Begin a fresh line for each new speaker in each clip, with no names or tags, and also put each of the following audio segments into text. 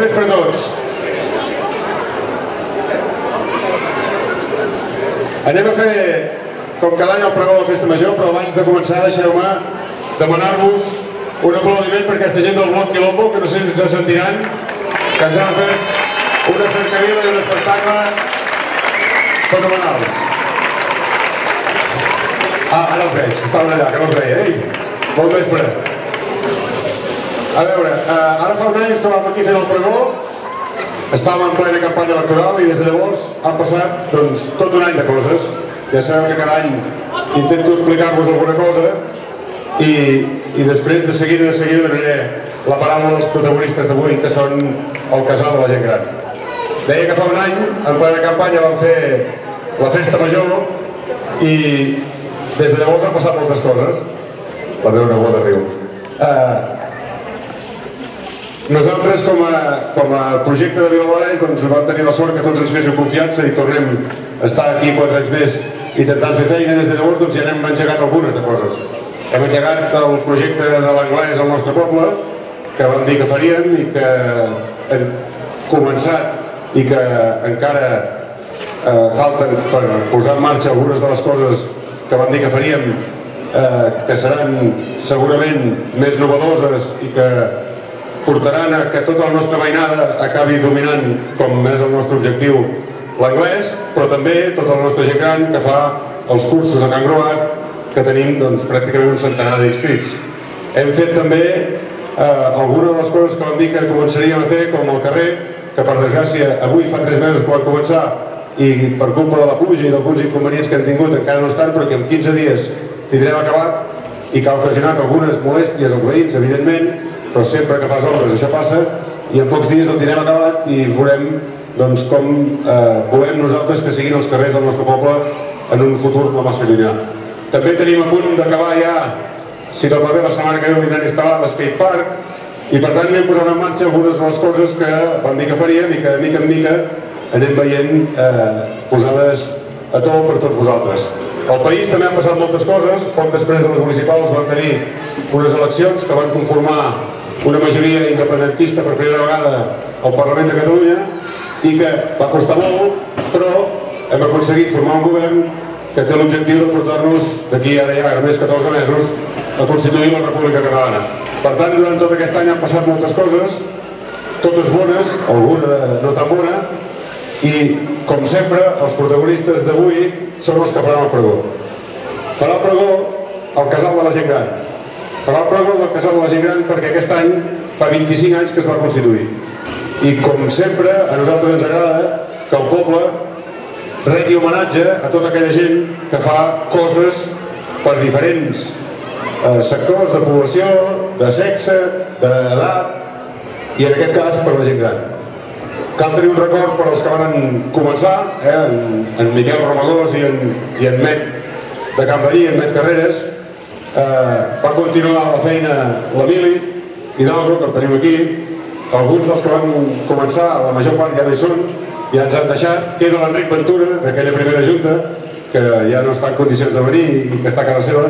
vespre a tots. Anem a fer, com cada any, el pregó de la Festa Major, però abans de començar deixeu-me demanar-vos un aplaudiment per aquesta gent del Bloc Quilombo, que no sé si ens sentiran, que ens han fet una cercavila i un espectacle fenomenals. Ah, ara els veig, estaven allà, que no els veia. Ei, bon vespre. A veure, eh, ara fa un any ens trobàvem aquí fent el pregó, estàvem en plena campanya electoral i des de llavors han passat doncs, tot un any de coses. Ja sabeu que cada any intento explicar-vos alguna cosa i, i després de seguida de seguida donaré la paraula dels protagonistes d'avui, que són el casal de la gent gran. Deia que fa un any, en plena campanya, vam fer la festa major i des de llavors han passat moltes coses. La meva neboda riu. Uh, nosaltres, com a, com a projecte de Vilabarès, doncs, vam tenir la sort que tots ens féssiu confiança i tornem a estar aquí quatre anys més intentant fer feina. Des de llavors doncs, ja n'hem engegat algunes de coses. Hem engegat el projecte de l'anglès al nostre poble, que vam dir que faríem i que hem començat i que encara eh, falten per posar en marxa algunes de les coses que vam dir que faríem eh, que seran segurament més novedoses i que portaran a que tota la nostra veïnada acabi dominant, com és el nostre objectiu, l'anglès, però també tota la nostra gent gran que fa els cursos a Can Groat, que tenim doncs, pràcticament un centenar d'inscrits. Hem fet també eh, algunes de les coses que vam dir que començaríem a fer, com el carrer, que per desgràcia avui fa tres mesos que vam començar i per culpa de la pluja i d'alguns inconvenients que hem tingut encara no estan, però que en 15 dies tindrem acabat i que ha ocasionat algunes molèsties als veïns, evidentment, però sempre que fas obres això passa i en pocs dies el tindrem acabat i veurem doncs, com eh, volem nosaltres que siguin els carrers del nostre poble en un futur no massa llunyà. També tenim a punt d'acabar ja, si tot va bé, la setmana que ve vindran instal·lar l'Skate Park i per tant anem posant en marxa algunes de les coses que vam dir que faríem i que de mica en mica anem veient eh, posades a to per tots vosaltres. Al país també han passat moltes coses, poc després de les municipals vam tenir unes eleccions que van conformar una majoria independentista per primera vegada al Parlament de Catalunya i que va costar molt, però hem aconseguit formar un govern que té l'objectiu de portar-nos d'aquí ara ja més 14 mesos a constituir la República Catalana. Per tant, durant tot aquest any han passat moltes coses, totes bones, alguna no tan bona, i, com sempre, els protagonistes d'avui són els que faran el pregó. Farà el pregó el casal de la gent gran. Farà el pregó del casal de la gent gran perquè aquest any fa 25 anys que es va constituir. I, com sempre, a nosaltres ens agrada que el poble rebi homenatge a tota aquella gent que fa coses per diferents eh, sectors de població, de sexe, d'edat i en aquest cas per la gent gran. Cal tenir un record per als que van començar, eh, en, en Miquel Romagós i en, i en Met de Can Badí, en Met Carreres, eh, va continuar la feina l'Emili Hidalgo, que el tenim aquí, alguns dels que van començar, la major part ja no hi són, ja ens han deixat. Queda l'Enric Ventura, d'aquella primera junta, que ja no està en condicions de venir i que està a casa seva.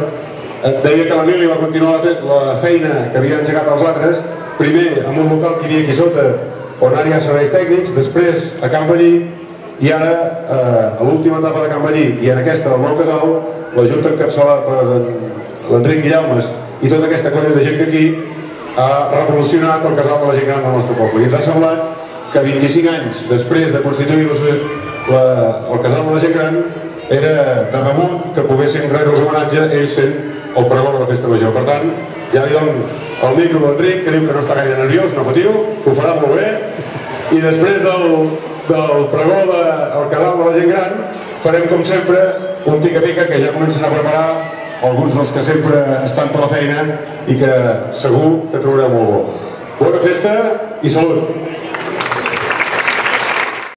Deia que l'Emili va continuar la feina que havia engegat els altres, primer amb un local que hi havia aquí sota, on ara hi ha serveis tècnics, després a Can Ballí, i ara, eh, a l'última etapa de Can Ballí, i en aquesta del Nou Casal, la Junta encapçalada per l'Enric Guillaumes i tota aquesta colla de gent que aquí ha revolucionat el casal de la gent gran del nostre poble. I ens ha semblat que 25 anys després de constituir la, el casal de la gent gran era de rebut que poguessin retre homenatge ells fent el pregó de la festa major. Per tant, ja li dono el micro a l'Enric, que diu que no està gaire nerviós, no patiu, que ho farà molt bé, i després del, del pregó del casal de la gent gran farem, com sempre, un pica-pica que ja comencen a preparar alguns dels que sempre estan per la feina i que segur que trobareu molt bo. Bona festa i salut!